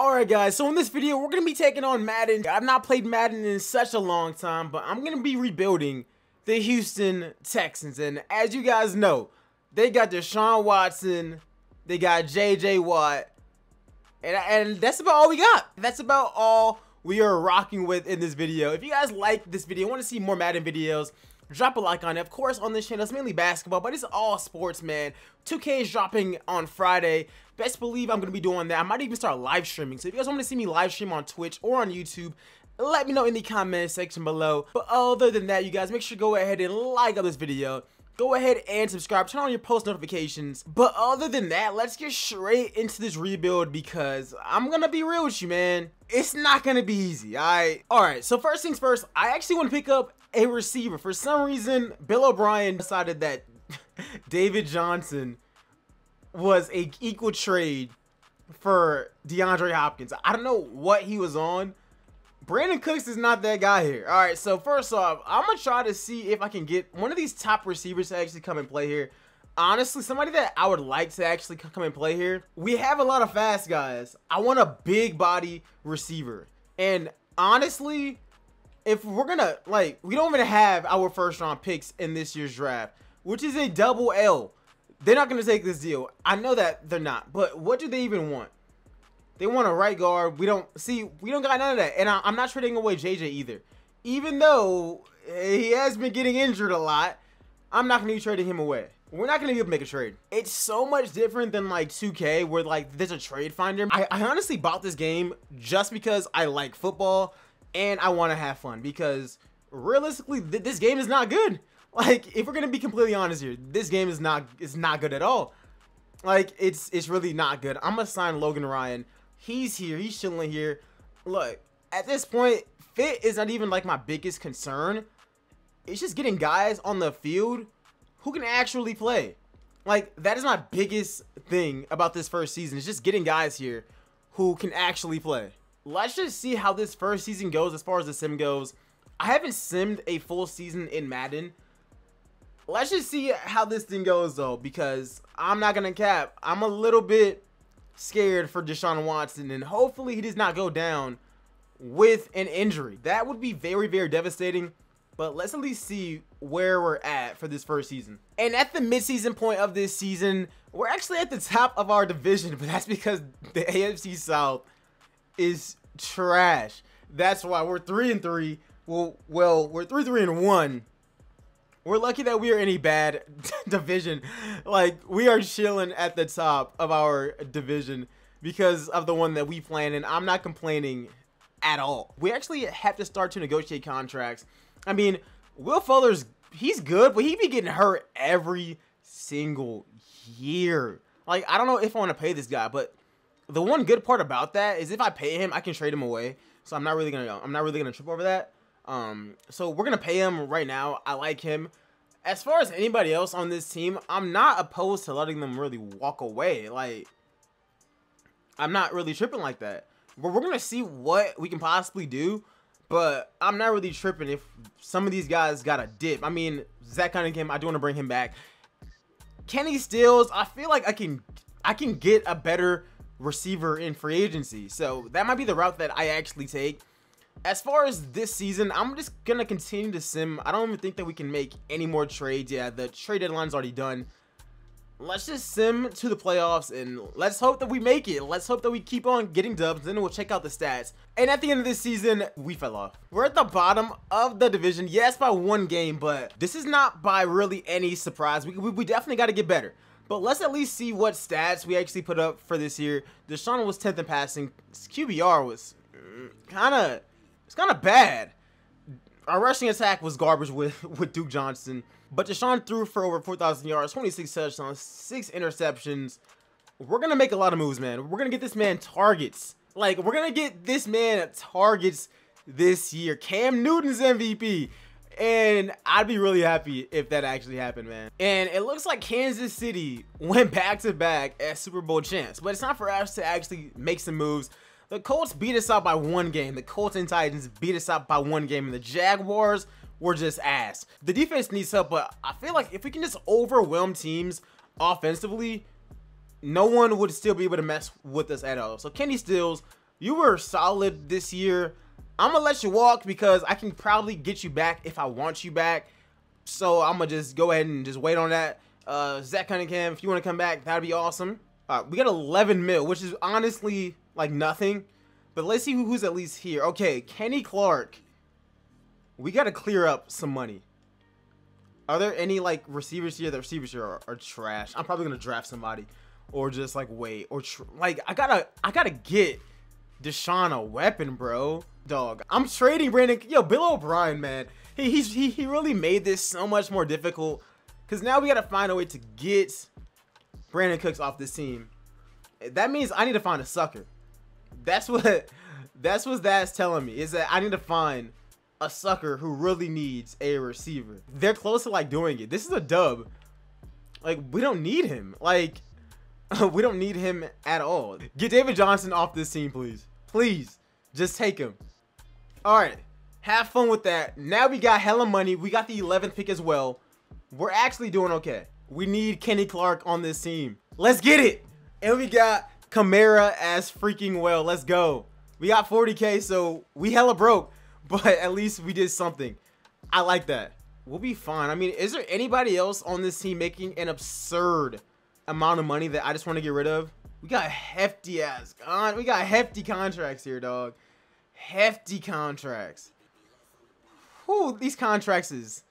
Alright guys, so in this video, we're going to be taking on Madden. I've not played Madden in such a long time, but I'm going to be rebuilding the Houston Texans. And as you guys know, they got Deshaun Watson, they got J.J. Watt, and, and that's about all we got. That's about all we are rocking with in this video. If you guys like this video, want to see more Madden videos, drop a like on it. Of course, on this channel, it's mainly basketball, but it's all sports, man. 2K is dropping on Friday. Best believe I'm going to be doing that. I might even start live streaming. So if you guys want to see me live stream on Twitch or on YouTube, let me know in the comment section below. But other than that, you guys, make sure to go ahead and like up this video. Go ahead and subscribe, turn on your post notifications. But other than that, let's get straight into this rebuild because I'm gonna be real with you, man. It's not gonna be easy, alright? Alright, so first things first, I actually want to pick up a receiver. For some reason, Bill O'Brien decided that David Johnson was a equal trade for DeAndre Hopkins. I don't know what he was on. Brandin Cooks is not that guy here. All right, so first off, I'm going to try to see if I can get one of these top receivers to actually come and play here. Honestly, somebody that I would like to actually come and play here. We have a lot of fast guys. I want a big body receiver. And honestly, if we're going to, like, we don't even have our first round picks in this year's draft, which is a double L. They're not going to take this deal. I know that they're not. But what do they even want? They want a right guard. We don't see. We don't got none of that. And I, am not trading away JJ either. Even though he has been getting injured a lot, I'm not going to be trading him away. We're not going to be able to make a trade. It's so much different than like 2K where like there's a trade finder. I, I honestly bought this game just because I like football and I want to have fun because realistically th this game is not good. Like, if we're gonna be completely honest here, this game is not is not good at all. Like, it's it's really not good. I'm gonna sign Logan Ryan. He's here. He's chilling here. Look, at this point, fit is not even like my biggest concern. It's just getting guys on the field who can actually play. Like, that is my biggest thing about this first season. It's just getting guys here who can actually play. Let's just see how this first season goes as far as the sim goes. I haven't simmed a full season in Madden, let's just see how this thing goes though, because I'm not gonna cap. I'm a little bit scared for Deshaun Watson, and hopefully he does not go down with an injury. That would be very, very devastating. But let's at least see where we're at for this first season. And at the midseason point of this season, we're actually at the top of our division, but that's because the AFC South is trash. That's why we're three and three. Well, well, we're three, three and one we're lucky that we are in a bad division. Like, we are chilling at the top of our division because of the one that we plan, and I'm not complaining at all. We actually have to start to negotiate contracts. I mean, Will Fuller's, he's good, but he be getting hurt every single year. Like, I don't know if I want to pay this guy, but the one good part about that is if I pay him, I can trade him away. So I'm not really gonna, I'm not really gonna trip over that. Um, so we're gonna pay him right now. I like him. As far as anybody else on this team, I'm not opposed to letting them really walk away. Like, I'm not really tripping like that. But we're gonna see what we can possibly do. But I'm not really tripping if some of these guys got a dip. I mean, Zach Cunningham, I do want to bring him back. Kenny Stills, I feel like I can I can get a better receiver in free agency. So that might be the route that I actually take as far as this season, I'm just gonna continue to sim. I don't even think that we can make any more trades. Yeah, the trade deadline's already done. Let's just sim to the playoffs and let's hope that we make it. Let's hope that we keep on getting dubs. Then we'll check out the stats. And at the end of this season, we fell off. We're at the bottom of the division. Yes, by one game, but this is not by really any surprise. We, we, we definitely got to get better. But let's at least see what stats we actually put up for this year. Deshaun was 10th in passing. QBR was mm, kind of it's kind of bad. Our rushing attack was garbage with, with Duke Johnson. But Deshaun threw for over 4,000 yards, 26 touchdowns, 6 interceptions. We're going to make a lot of moves, man. We're going to get this man targets. Like, we're going to get this man targets this year. Cam Newton's MVP. And I'd be really happy if that actually happened, man. And it looks like Kansas City went back to back as Super Bowl champs. But it's not for us to actually make some moves. The Colts beat us out by one game. The Colts and Titans beat us out by one game. And the Jaguars were just ass. The defense needs help, but I feel like if we can just overwhelm teams offensively, no one would still be able to mess with us at all. So Kenny Stills, You were solid this year. I'm gonna let you walk because I can probably get you back if I want you back. So I'm gonna just go ahead and just wait on that. Uh, Zach Cunningham, if you want to come back, that'd be awesome. Uh, we got 11 mil, which is honestly like nothing. But let's see who's at least here. Okay, Kenny Clark. We got to clear up some money. Are there any like receivers here? The receivers here are, are trash. I'm probably gonna draft somebody, or just like wait, or like I gotta I gotta get Deshaun a weapon, bro. Dog, I'm trading Brandin. Yo, Bill O'Brien, man, he he's, he he really made this so much more difficult. Cause now we gotta find a way to get Brandin Cooks off this team. That means I need to find a sucker. That's what that's what that's telling me is that I need to find a sucker who really needs a receiver. They're close to like doing it. This is a dub. Like we don't need him. Like we don't need him at all. Get David Johnson off this team, please. Please. Just take him. All right. Have fun with that. Now we got hella money. We got the 11th pick as well. We're actually doing okay. We need Kenny Clark on this team. Let's get it. And we got Kamara as freaking well. Let's go. We got 40k, so we hella broke but at least we did something. I like that. We'll be fine. I mean, is there anybody else on this team making an absurd amount of money that I just want to get rid of? We got hefty ass con we got hefty contracts here, dog. Hefty contracts. Who these contracts is?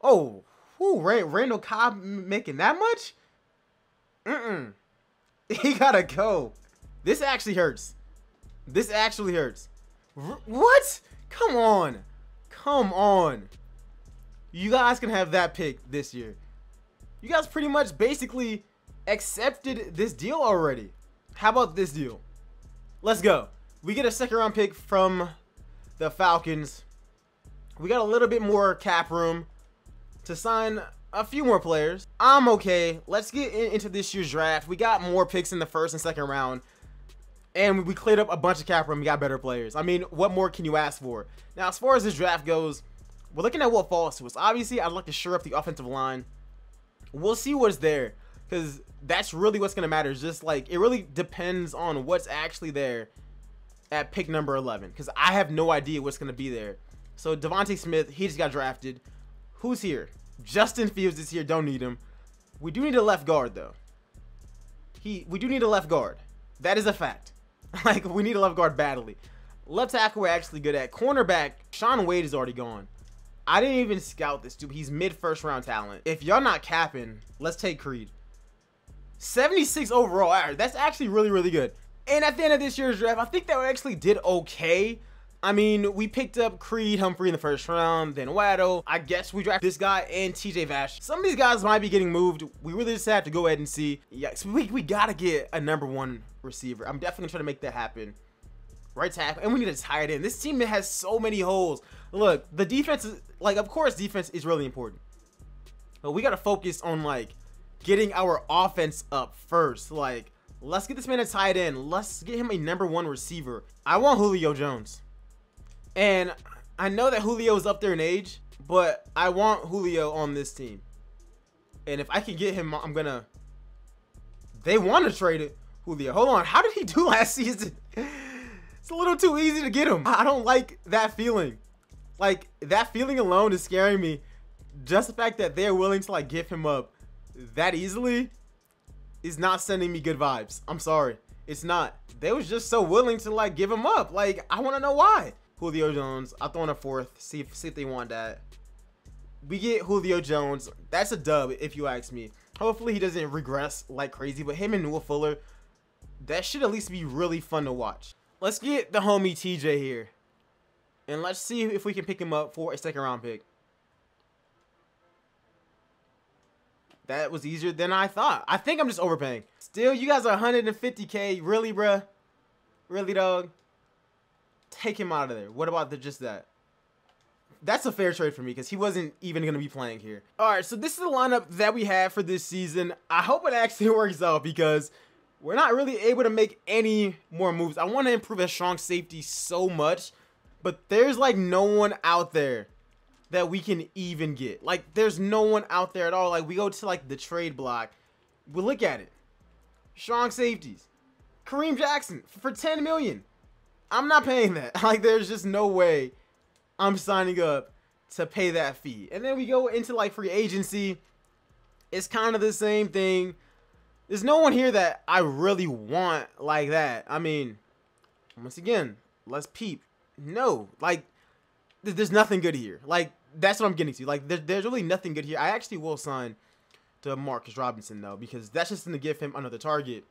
Oh, who Randall Cobb making that much? Mm-mm. He gotta go. This actually hurts. This actually hurts. R what? Come on. Come on. You guys can have that pick this year. You guys pretty much basically accepted this deal already. How about this deal? Let's go. We get a second round pick from the Falcons. We got a little bit more cap room to sign a few more players. I'm okay. Let's get in, into this year's draft. We got more picks in the first and second round and we cleared up a bunch of cap room. We got better players. I mean, what more can you ask for? Now, as far as this draft goes, we're looking at what falls to us. Obviously, I'd like to shore up the offensive line. We'll see what's there because that's really what's going to matter. It's just like it really depends on what's actually there at pick number 11 because I have no idea what's going to be there. So, DeVonta Smith, he just got drafted. Who's here? Justin Fields is here. Don't need him. We do need a left guard, though. He, we do need a left guard. That is a fact. like, we need a left guard badly. Left tackle we're actually good at. Cornerback, Shaun Wade is already gone. I didn't even scout this dude. He's mid first round talent. If y'all not capping, let's take Creed. 76 overall. That's actually really, really good. And at the end of this year's draft, I think that we actually did okay. I mean, we picked up Creed Humphrey in the first round, then Waddle. I guess we draft this guy and TJ Vash. Some of these guys might be getting moved. We really just have to go ahead and see. Yeah, so we, we got to get a number one receiver. I'm definitely trying to make that happen. Right tackle, and we need to tie it in. This team has so many holes. Look, the defense is, like, of course, defense is really important. But we got to focus on, like, getting our offense up first. Like, let's get this man a tight end. Let's get him a number one receiver. I want Julio Jones. And I know that Julio is up there in age, but I want Julio on this team. And if I can get him, I'm going to... They want to trade it. Julio. Hold on. How did he do last season? it's a little too easy to get him. I don't like that feeling. Like, that feeling alone is scaring me. Just the fact that they're willing to, like, give him up that easily is not sending me good vibes. I'm sorry. It's not. They was just so willing to, like, give him up. Like, I want to know why. Julio Jones. I'll throw in a fourth. See if, see if they want that. We get Julio Jones. That's a dub, if you ask me. Hopefully he doesn't regress like crazy. But him and Will Fuller, that should at least be really fun to watch. Let's get the homie TJ here. And let's see if we can pick him up for a second round pick. That was easier than I thought. I think I'm just overpaying. Still, you guys are 150k. Really, bruh? Really, dog? Take him out of there. What about the just that? That's a fair trade for me because he wasn't even going to be playing here. All right, so this is the lineup that we have for this season. I hope it actually works out because we're not really able to make any more moves. I want to improve a strong safety so much, but there's like no one out there that we can even get. Like there's no one out there at all. Like we go to like the trade block, we look at it. Strong safeties. Kareem Jackson for 10 million. I'm not paying that. Like, there's just no way I'm signing up to pay that fee. And then we go into like free agency. It's kind of the same thing. There's no one here that I really want like that. I mean, once again, let's peep. No, like, th there's nothing good here. Like, that's what I'm getting to. Like, there, there's really nothing good here. I actually will sign Demarcus Robinson, though, because that's just going to give him another target.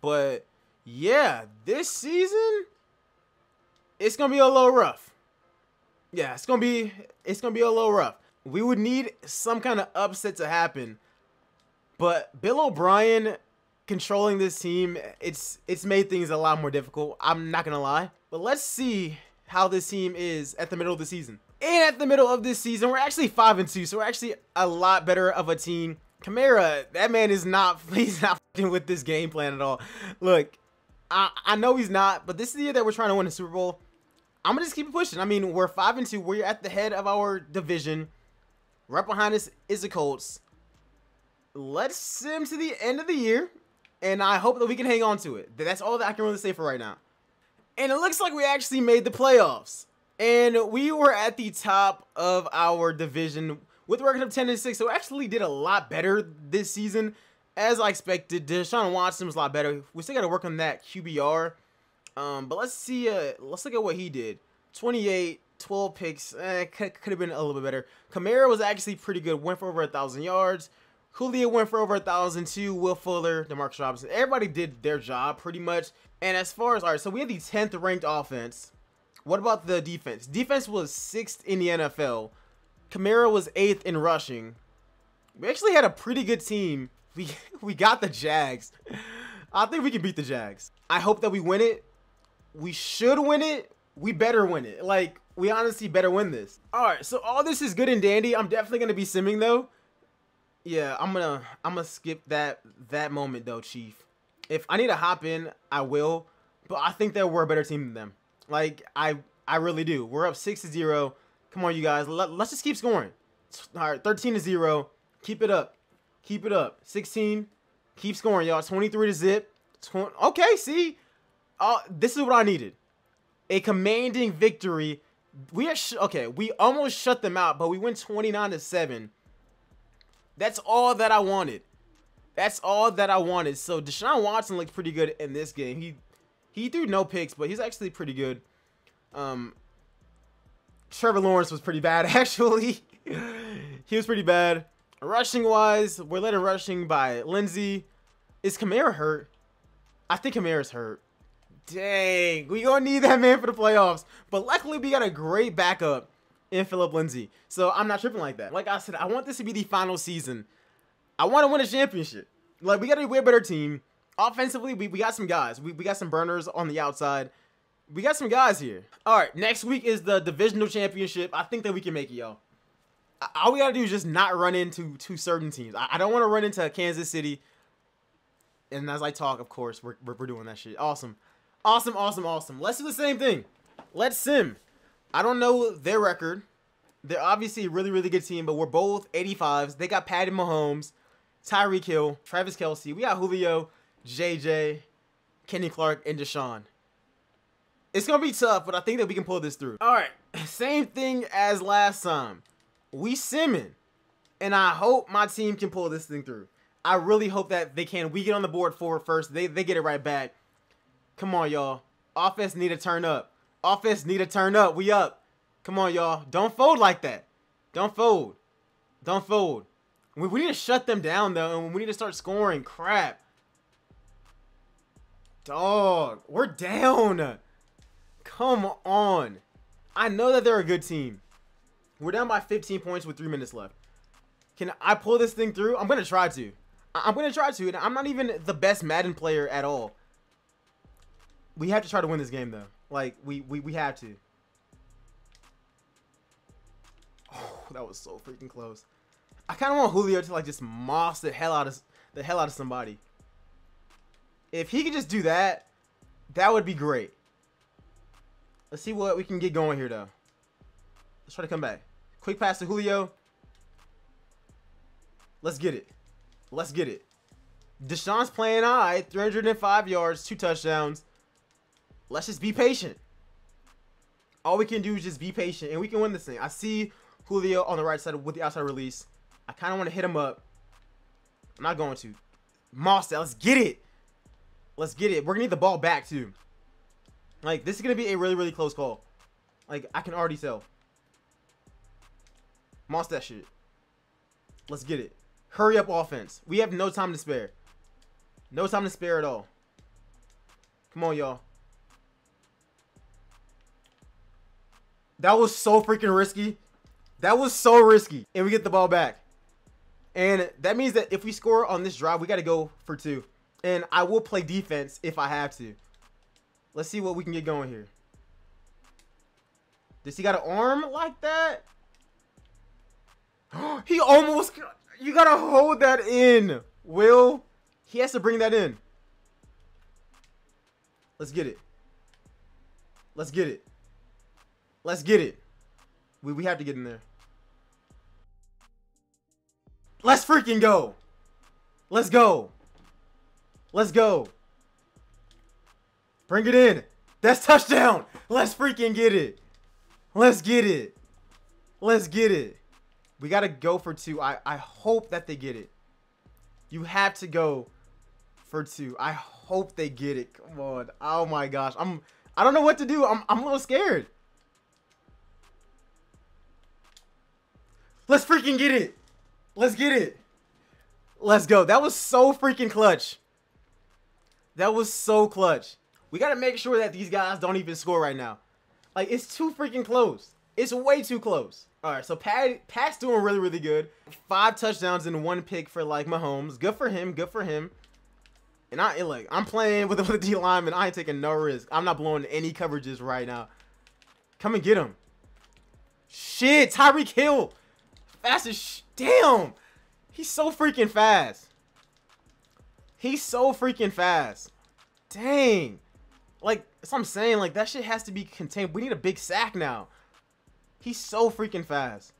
But, yeah, this season, it's to be a little rough. Yeah, it's to be, it's to be a little rough. We would need some kind of upset to happen. But Bill O'Brien controlling this team, it's it's made things a lot more difficult. I'm not to lie. But let's see how this team is at the middle of the season. And at the middle of this season, we're actually 5 and 2, so we're actually a lot better of a team. Kamara, that man is not he's not with this game plan at all. Look, I, I know he's not, but this is the year that we're trying to win the Super Bowl. I'm gonna just keep pushing. I mean, we're five and two. We're at the head of our division. Right behind us is the Colts. Let's sim to the end of the year, and I hope that we can hang on to it. That's all that I can really say for right now. And it looks like we actually made the playoffs. And we were at the top of our division with a record of 10 and 6. So we actually did a lot better this season. As I expected, Deshaun Watson was a lot better. We still got to work on that QBR. Um, but let's see. Uh, let's look at what he did. 28, 12 picks. Eh, could, have been a little bit better. Kamara was actually pretty good. Went for over a thousand yards. Julio went for over a thousand too. Will Fuller, Demarcus Robinson. Everybody did their job pretty much. And as far as all right, so we had the 10th ranked offense. What about the defense? Defense was sixth in the NFL. Kamara was eighth in rushing. We actually had a pretty good team. We we got the Jags. I think we can beat the Jags. I hope that we win it. We should win it. We better win it. Like we honestly better win this. All right, so all this is good and dandy. I'm definitely gonna be simming though. Yeah, I'm gonna I'm gonna skip that that moment though, Chief. If I need to hop in, I will. But I think that we're a better team than them. Like I I really do. We're up six to zero. Come on, you guys. Let, let's just keep scoring. All right, 13 to zero. Keep it up. Keep it up. 16. Keep scoring, y'all. 23 to zip. 20, okay, see, uh, this is what I needed. A commanding victory. We are okay. We almost shut them out, but we went 29 to seven. That's all that I wanted. That's all that I wanted. So Deshaun Watson looked pretty good in this game. He he threw no picks, but he's actually pretty good. Um, Trevor Lawrence was pretty bad, actually. he was pretty bad. Rushing wise, we're letting rushing by Lindsay. Is Kamara hurt? I think Kamara's hurt. Dang, we gonna need that man for the playoffs. But luckily, we got a great backup in Phillip Lindsay. So I'm not tripping like that. Like I said, I want this to be the final season. I want to win a championship. Like we got a way better team. Offensively, we, we got some guys. We, we got some burners on the outside. We got some guys here. All right, next week is the divisional championship. I think that we can make it, y'all. All we gotta do is just not run into two certain teams. I, I don't want to run into Kansas City. And as I talk, of course, we're, we're, we're doing that shit. Awesome. Awesome, awesome, awesome. Let's do the same thing. Let's sim. I don't know their record. They're obviously a really, really good team, but we're both 85s. They got Patty Mahomes, Tyreek Hill, Travis Kelce. We got Julio, JJ, Kenny Clark, and Deshaun. It's gonna be tough, but I think that we can pull this through. All right, same thing as last time. We simming, and I hope my team can pull this thing through. I really hope that they can. We get on the board forward first. They they get it right back. Come on, y'all. Offense need to turn up. Offense need to turn up. We up. Come on, y'all. Don't fold like that. Don't fold. Don't fold. We, we need to shut them down, though, and we need to start scoring. Crap. Dog, we're down. Come on. I know that they're a good team. We're down by 15 points with three minutes left. Can I pull this thing through? I'm going to try to. I'm going to try to. And I'm not even the best Madden player at all. We have to try to win this game, though. Like, we, we, we have to. Oh, that was so freaking close. I kind of want Julio to, like, just moss the hell out of the hell out of somebody. If he could just do that, that would be great. Let's see what we can get going here, though. Let's try to come back. Quick pass to Julio. Let's get it. Let's get it. Deshaun's playing right. 305 yards, two touchdowns. let's just be patient. All we can do is just be patient, and we can win this thing. I see Julio on the right side with the outside release. I kind of want to hit him up. I'm not going to. Monster, let's get it. Let's get it. We're going to need the ball back, too. Like, this is going to be a really, really close call. Like, I can already tell. Monster that shit. Let's get it. Hurry up offense. We have no time to spare. No time to spare at all. Come on, y'all. That was so freaking risky. That was so risky. And we get the ball back. And that means that if we score on this drive, we got to go for two. And I will play defense if I have to. Let's see what we can get going here. Does he got an arm like that? he almost... You got to hold that in. Will. He has to bring that in. Let's get it. Let's get it. Let's get it. We, we have to get in there. Let's freaking go. Let's go. Let's go. Bring it in. That's touchdown. Let's freaking get it. Let's get it. Let's get it. We got to go for two. I, I hope that they get it. You have to go for two. I hope they get it. Come on. Oh my gosh. I'm I don't know what to do. I'm I'm a little scared. Let's freaking get it. Let's get it. Let's go. That was so freaking clutch. That was so clutch. We got to make sure that these guys don't even score right now. Like, it's too freaking close. It's way too close. All right, so Pat Pat's doing really, really good. Five touchdowns and one pick for, like, Mahomes. Good for him. Good for him. And I like I'm playing with, the D lineman. I ain't taking no risk. I'm not blowing any coverages right now. Come and get him. Shit, Tyreek Hill. Fast as damn. He's so freaking fast. He's so freaking fast. Dang. Like, that's what I'm saying. Like, that shit has to be contained. We need a big sack now. He's so freaking fast.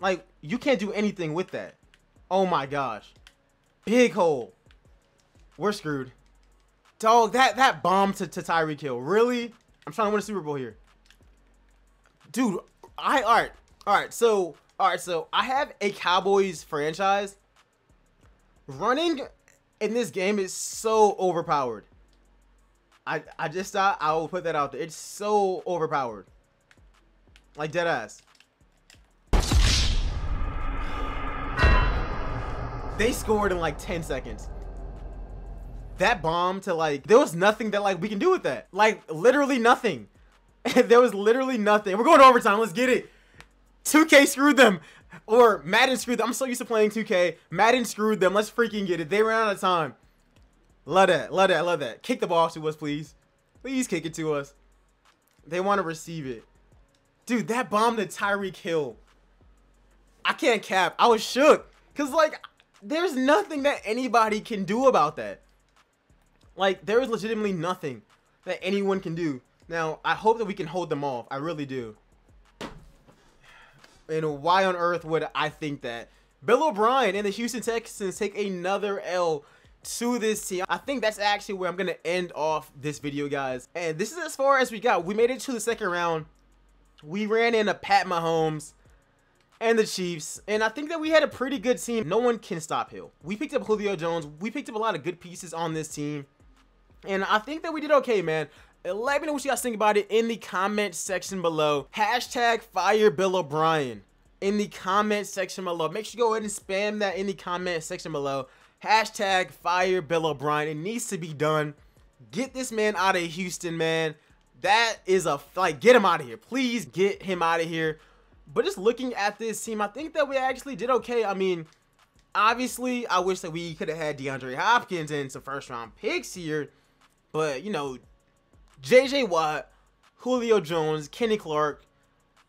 Like, you can't do anything with that. Oh my gosh. Big hole. We're screwed. Dog, that that bomb to, to Tyreek Hill. Really? I'm trying to win a Super Bowl here. Dude, I alright. Alright, so alright, so I have a Cowboys franchise. Running in this game is so overpowered. I I just thought I will put that out there. It's so overpowered. Like dead ass. They scored in like 10 seconds. That bomb to like there was nothing that like we can do with that. Like literally nothing. There was literally nothing. We're going overtime. Let's get it. 2k screwed them. Or madden screwed them. I'm so used to playing 2k madden screwed them. Let's freaking get it. They ran out of time. Love that. Love that. Love that. Kick the ball to us please. Please kick it to us. They want to receive it dude that bomb to tyreek hill i can't cap i was shook because like there's nothing that anybody can do about that like, there is legitimately nothing that anyone can do. Now, I hope that we can hold them off. I really do. And why on earth would I think that? Bill O'Brien and the Houston Texans take another L to this team. I think that's actually where I'm going to end off this video, guys. And this is as far as we got. We made it to the second round. We ran into Pat Mahomes and the Chiefs. And I think that we had a pretty good team. No one can stop Hill. We picked up Julio Jones. We picked up a lot of good pieces on this team. And I think that we did okay, man. Uh, let me know what you guys think about it in the comment section below. Hashtag fire Bill O'Brien in the comment section below. Make sure you go ahead and spam that in the comment section below. Hashtag fire Bill O'Brien. It needs to be done. Get this man out of Houston, man. That is a, like, get him out of here. Please get him out of here. But just looking at this team, I think that we actually did okay. I mean, obviously, I wish that we could have had DeAndre Hopkins and some first round picks here. But, you know, JJ Watt, Julio Jones, Kenny Clark,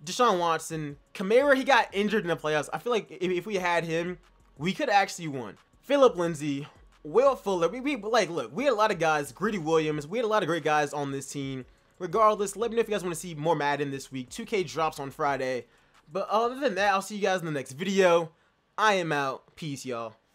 Deshaun Watson, Kamara, he got injured in the playoffs. I feel like if, if we had him, we could actually won. Phillip Lindsay, Will Fuller, we, we like look, we had a lot of guys, Greedy Williams, we had a lot of great guys on this team. Regardless, let me know if you guys want to see more Madden this week. 2K drops on Friday. But other than that, I'll see you guys in the next video. I am out. Peace, y'all.